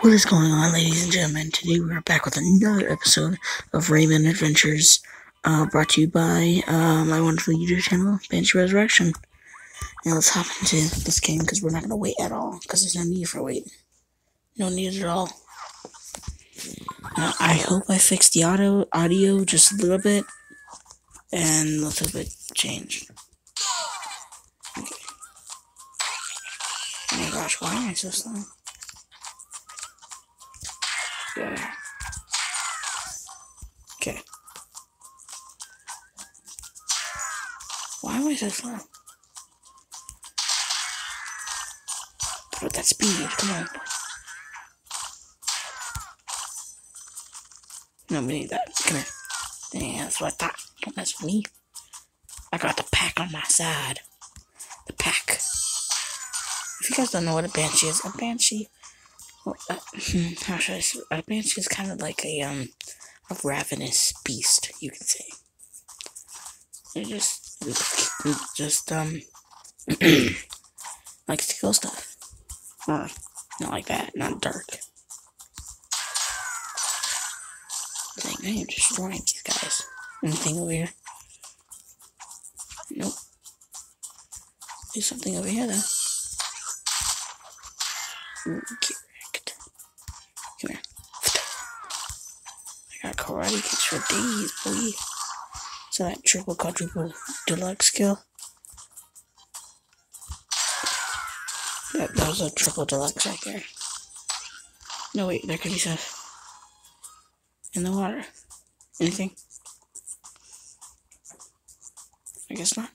What is going on, ladies and gentlemen? Today we're back with another episode of Rayman Adventures, uh, brought to you by uh, my wonderful YouTube channel, Banshi Resurrection. Now let's hop into this game because we're not going to wait at all because there's no need for waiting. No need at all. Now, I hope I fixed the audio, audio just a little bit and a little bit changed. Okay. Oh my gosh, why am I so slow? Yeah. Okay. Why am I so slow? Put that speed, come on. No, we need that. Come here. Yeah, that's what I thought. Don't mess with me. I got the pack on my side. The pack. If you guys don't know what a banshee is, a banshee how should I say? A banshee is kind of like a um a ravenous beast, you could say. It just it just um likes to kill stuff. Or not like that, not dark. Dang, I am destroying these guys. Anything over here? Nope. There's something over here though. Okay. I got for days, boy. So that triple quadruple deluxe skill. That, that was a triple deluxe right there. No wait, there could be stuff in the water. Anything? I guess not.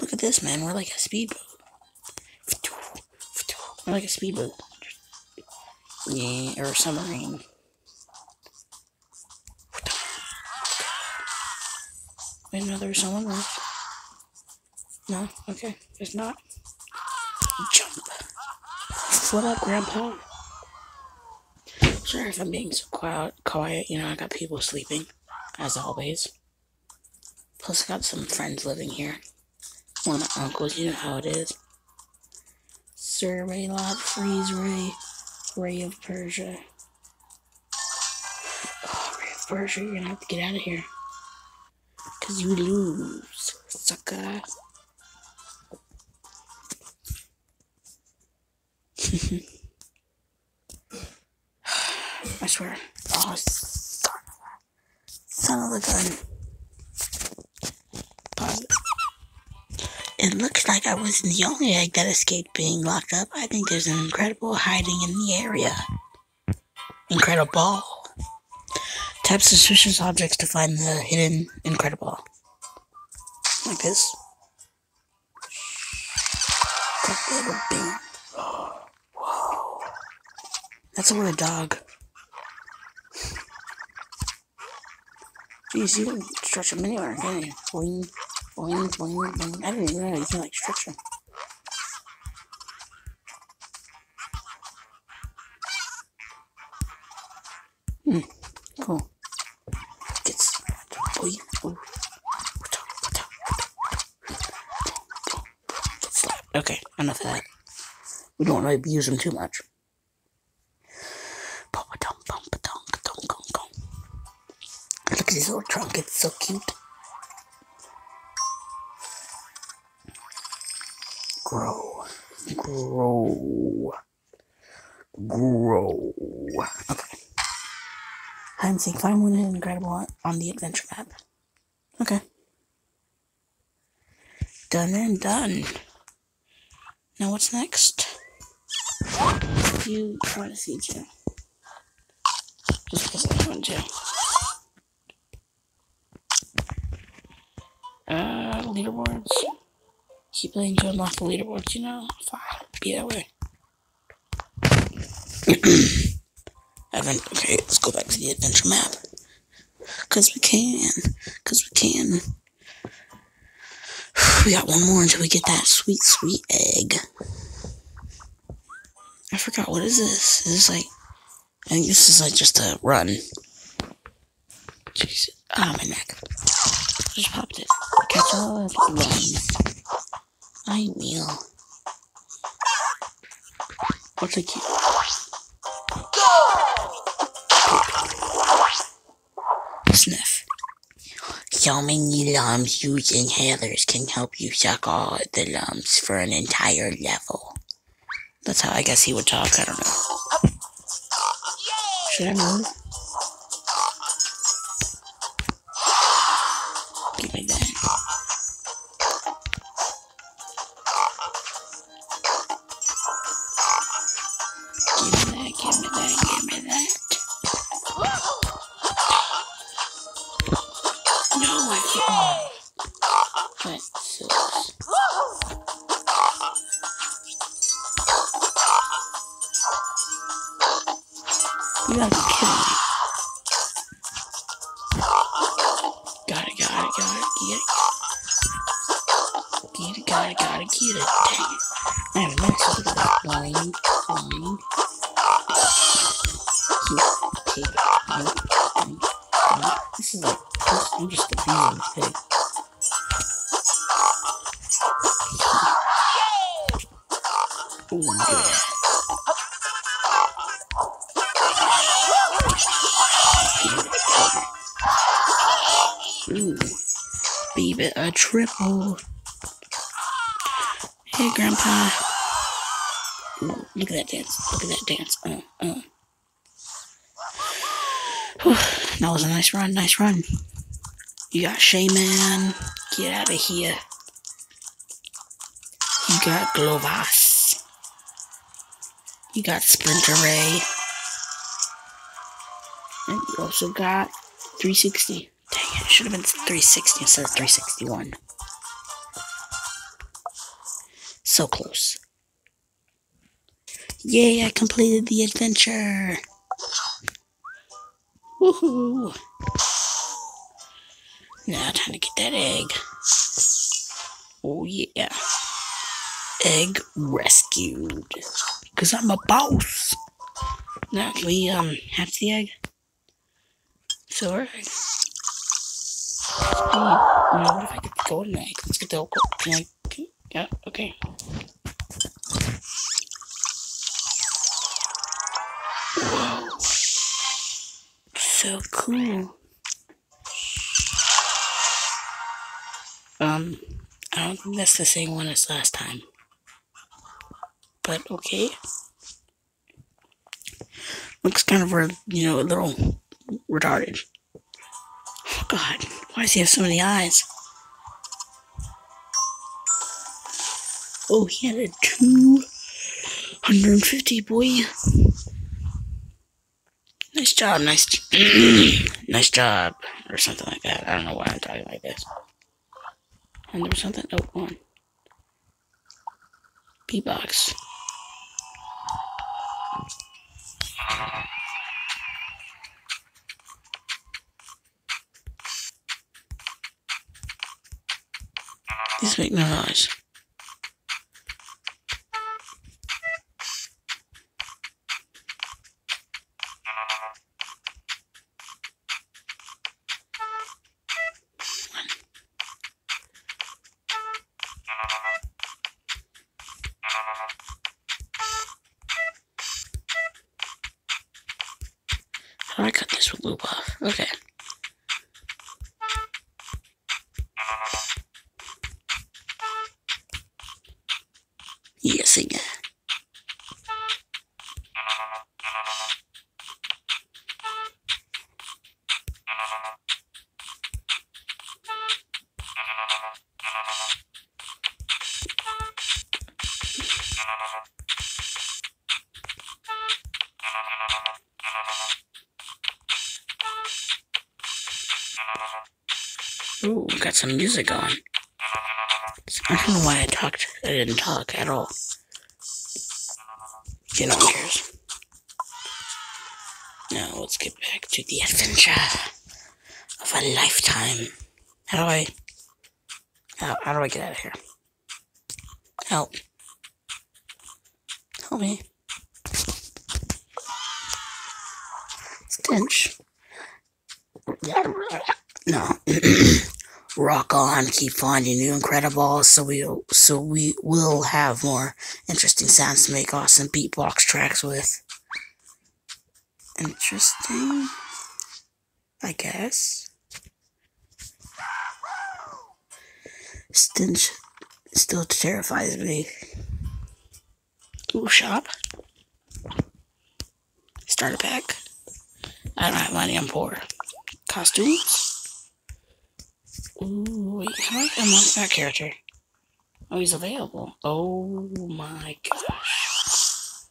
Look at this, man. We're like a speedboat. We're like a speedboat. Yeah, or a submarine. Wait, no, there's someone else. No? Okay. It's not. Jump. What up, Grandpa? Sorry if I'm being so quiet, quiet. You know, I got people sleeping, as always. Plus, I got some friends living here. One of my uncles, you know how it is. Sir Raylot, Freeze Ray. Ray of Persia. Oh, Ray of Persia, you're gonna have to get out of here. Cause you lose, sucker. I swear. Oh, son of a, son of a gun. Pause. It looks like I wasn't the only egg that escaped being locked up. I think there's an Incrediball hiding in the area. Incredible. Tap suspicious objects to find the hidden Incrediball. Like this. Whoa. That's a word dog. Jeez, you can stretch them anywhere, can you? Boing. Boing, boing, boing. I didn't even know you can like stretch them. We don't want to abuse them too much. Look at his little trunk, it's so cute. grow, grow, grow. Okay. And seek. Find one Incrediball on the adventure map. Okay. Done and done. Now what's next? You try to see Jim. Just because I want to. Uh, leaderboards keep playing to unlock the leaderboards, you know? Fine, be that way. Evan, okay, let's go back to the adventure map. Cause we can. Cause we can. We got one more until we get that sweet, sweet egg. I forgot, what is this? Is this like, I think this is like just a run. Jesus. Ah, my neck. Just popped it. Catch all up, run. I will. What's a you. Sniff. So many lums using inhalers can help you suck all the lums for an entire level. That's how I guess he would talk. I don't know. Should I move? Me that. Give me that, give me that, give me that. No, I can't. That Gotta be kidding. Got it, got it, got it, get it. Get it, got it, got it, get it. Dang it. I have a nice little flying, flying. Cute pig. Nope, nope, nope. This is like, this, I'm just abusing this pig. Ooh, yeah. Baby, a triple. Hey, Grandpa. Look at that dance. Look at that dance. Uh, uh. That was a nice run. Nice run. You got Shaman. Get out of here. You got Globox. You got Splinter Ray. And you also got 360. It, should have been 360 instead of 361. So close. Yay, I completed the adventure. Woohoo. Now time to get that egg. Oh yeah. Egg rescued. Cause I'm a boss. Now can we um hatch the egg? Silver egg. Oh, if I golden egg? Let's get the. Can I? Can, yeah, okay. Whoa. So cool. Um, I don't think that's the same one as last time. But okay. Looks kind of, you know, a little retarded. God, why does he have so many eyes? Oh, he had a 250, boy. Nice job, nice, nice job, or something like that. I don't know why I'm talking like this. And there was something, oh, come on. B-box. These make Again. Ooh, got some music on. I don't know why I talked. I didn't talk at all. You know cares. Now let's get back to the adventure of a lifetime. How do I? How, how do I get out of here? Help! Help me! Stench. No. rock on, keep finding new Incrediballs, so we so we will have more interesting sounds to make awesome beatbox tracks with. Interesting, I guess. Stench still terrifies me. Ooh, shop. Starter pack. I don't have money, I'm poor. Costumes. Ooh, wait, how do I unlock that character? Oh, he's available. Oh my gosh.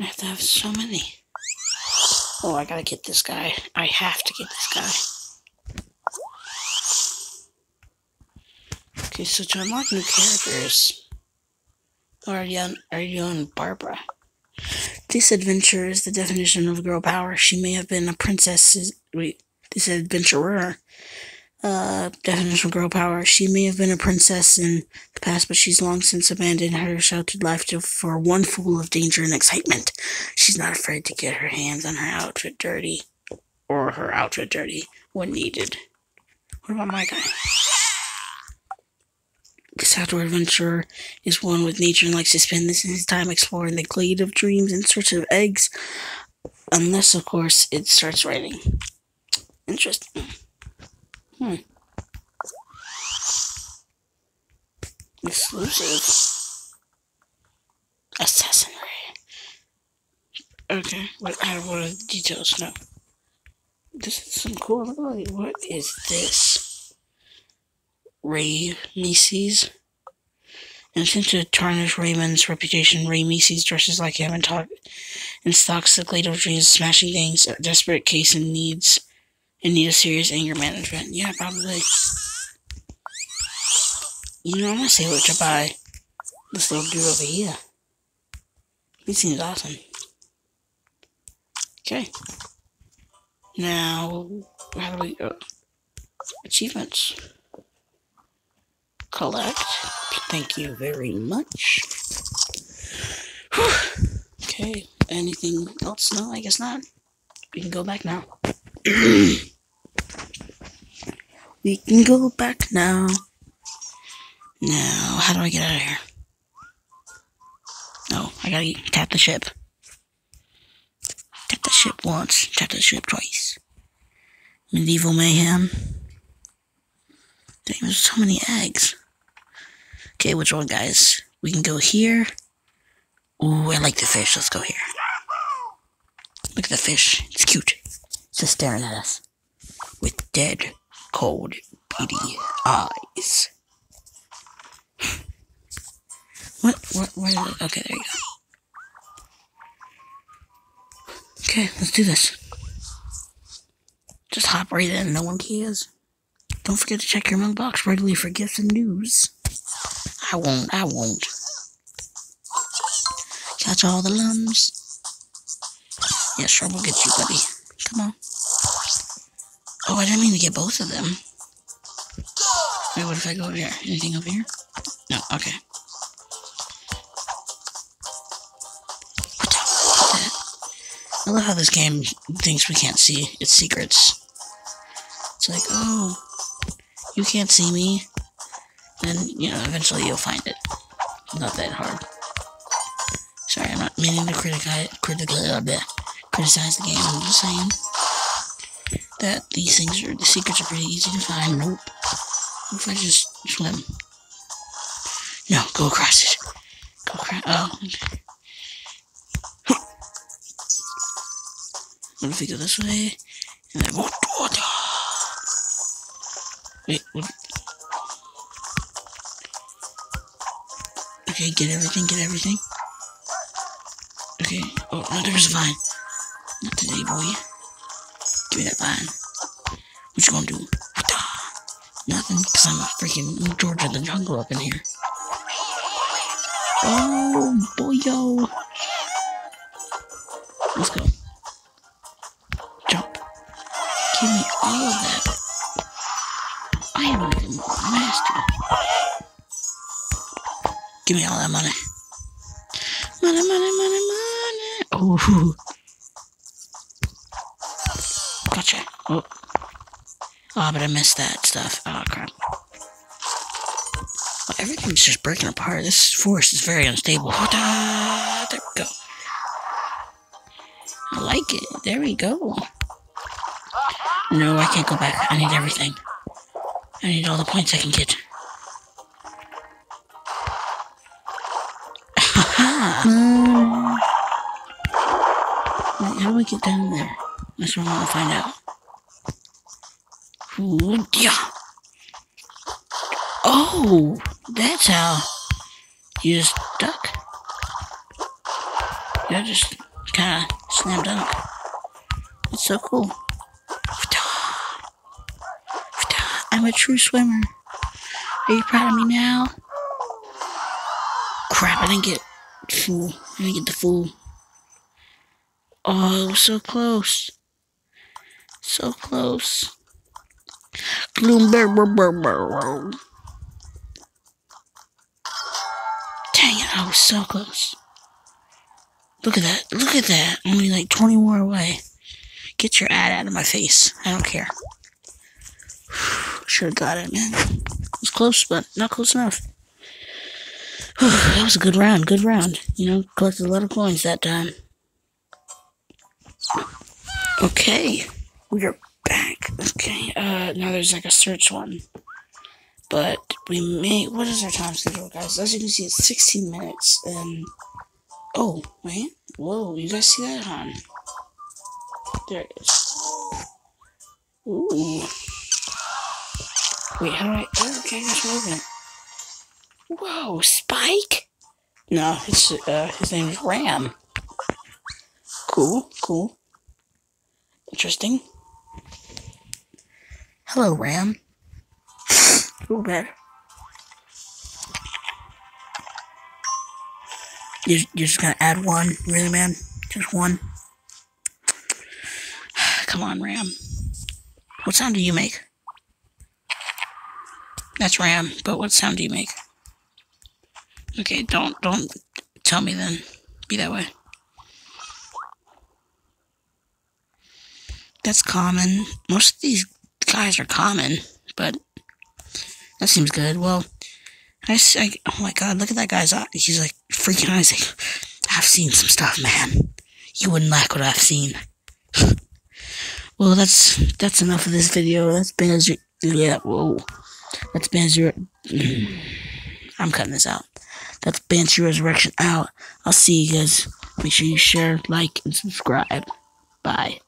I have to have so many. Oh, I gotta get this guy. I have to get this guy. Okay, so to unlock new characters, are you on, are you on Barbara? This adventure is the definition of girl power. She may have been a princess. Wait, this adventurer. Uh, definition of girl power. She may have been a princess in the past, but she's long since abandoned her sheltered life to, for one full of danger and excitement. She's not afraid to get her hands on her outfit dirty, or her outfit dirty when needed. What about my guy? This outdoor adventurer is one with nature and likes to spend this his time exploring the glade of dreams in search of eggs. Unless, of course, it starts raining. Interesting. Hmm. Exclusive. Assassinary. Okay, what, what are the details? now. This is some cool. What is this? Ray Macy's. In attempt to tarnish Rayman's reputation, Raymesis dresses like him and talk and stalks the glade of dreams, smashing things. A desperate case and needs and need a serious anger management. Yeah, probably. You know, I'm gonna say what to buy this little dude over here. He seems awesome. Okay. Now, how do we go? Achievements collect. Thank you very much. Whew. Okay, anything else? No, I guess not. We can go back now. we can go back now. Now, how do I get out of here? Oh, I gotta tap the ship. Tap the ship once, tap the ship twice. Medieval mayhem. Dang, there's so many eggs. Okay, which one, guys? We can go here. Ooh, I like the fish. Let's go here. Look at the fish. It's cute. It's just staring at us. With dead, cold, beady eyes. What? What? Where? Okay, there you go. Okay, let's do this. Just hop right in. No one cares. Don't forget to check your mailbox regularly for gifts and news. I won't, I won't. Catch all the lums. Yeah, sure, we'll get you, buddy. Come on. Oh, I didn't mean to get both of them. Wait, what if I go over here? Anything over here? No, okay. I love how this game thinks we can't see its secrets. It's like, oh, you can't see me and you know eventually you'll find it. Not that hard. Sorry, I'm not meaning to criticize uh, criticize the game. I'm just saying that these things are the secrets are pretty easy to find. Nope. What if I just swim? No, go across it. Go across. Oh. What if we go this way? And then Wait, what? Okay, get everything, get everything. Okay. Oh, no, there's a vine. Not today, boy. Give me uh, that vine. What you gonna do? Nothing, because I'm a freaking George of the jungle up in here. Oh, boy, yo. Let's go. Jump. Give me all of that. I am like a master. Give me all that money. Money, money, money, money. Oh. Oh. But I missed that stuff. Oh, crap. Well, everything's just breaking apart. This forest is very unstable. There we go. I like it. There we go. No, I can't go back. I need everything. I need all the points I can get. how do I get down there? That's what I want to find out. Yeah. Oh, that's how you just duck. Yeah, just kind of slam dunk. It's so cool. I'm a true swimmer. Are you proud of me now? Crap, I didn't get full. I didn't get the full. Oh, so close. So close. Dang it, I was so close. Look at that. Look at that. Only like 20 more away. Get your ad out of my face. I don't care. Should have got it, man. It was close, but not close enough. that was a good round. Good round. You know, collected a lot of coins that time. Okay. We are back. Okay. Uh, now there's like a search one. But we may. What is our time schedule, guys? As you can see, it's 16 minutes. And. Oh, wait. Whoa, you guys see that, hon? There it is. Ooh. Wait, how do I? Oh, okay, just moving. Whoa, Spike? No, his uh, his name is Ram. Cool, cool. Interesting. Hello, Ram. Ooh, bad. You're, you're just gonna add one, really, man? Just one? Come on, Ram. What sound do you make? That's Ram, but what sound do you make? Okay, don't don't tell me then. Be that way. That's common. Most of these guys are common, but that seems good. Well, I, I oh my god, look at that guy's eye. He's like freaking eyes. Like, I've seen some stuff, man. You wouldn't like what I've seen. well, that's that's enough of this video. That's as yeah. Whoa. That's Banshi. I'm cutting this out. That's Banshi Resurrection out. I'll see you guys. Make sure you share, like, and subscribe. Bye.